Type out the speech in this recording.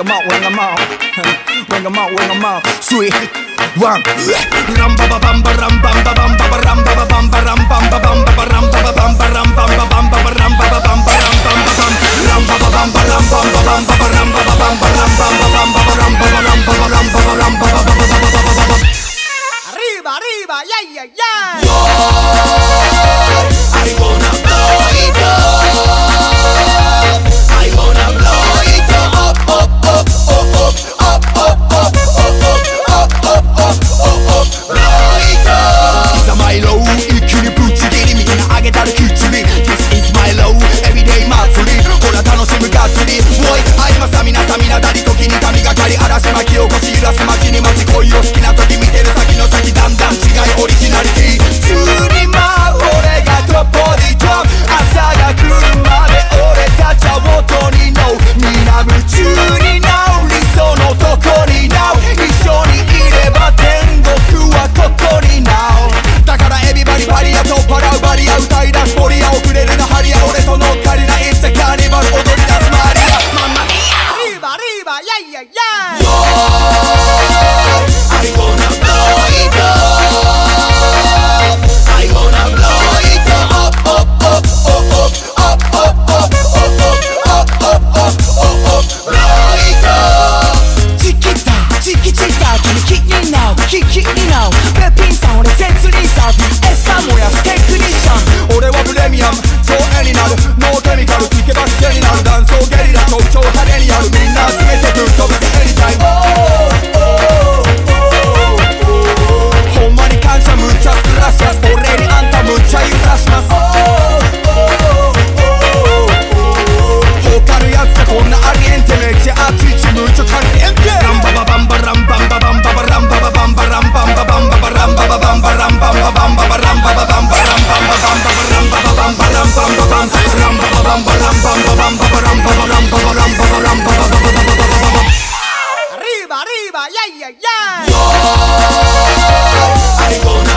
them out, wing them out. wing them out, wing them out. Sweet. One. Ram ba ba bam ba ram bam ba bam ba ba ram ba ba bam ba ram bam ba bam ba ba ram ba ba bam ba ram bam ba bam ba ba ram ba ba bam ba ram bam ba bam ram ba ba bam ba ram bam ba bam ba ba ram ba ba bam ba ram bam ba bam ba ba ram ba ba ram ba ba ram ba ba ram ba ba ba ba ba ba ba ba Arriba, arriba, yeah, yeah, yeah. yeah, yeah, yeah. முடிச்சு தாண்டி எங்கே ரம்ப பம்ப ரம்ப பம்ப பம்ப ரம்ப பம்ப ரம்ப பம்ப பம்ப ரம்ப பம்ப ரம்ப பம்ப பம்ப ரம்ப பம்ப பம்ப ரம்ப பம்ப பம்ப ரம்ப பம்ப ரம்ப பம்ப பம்ப ரம்ப பம்ப ரம்ப பம்ப பம்ப ரம்ப பம்ப ரம்ப பம்ப ரம்ப பம்ப ரம்ப பம்ப Arriba, arriba, yeah, yeah, yeah. Yo, I wanna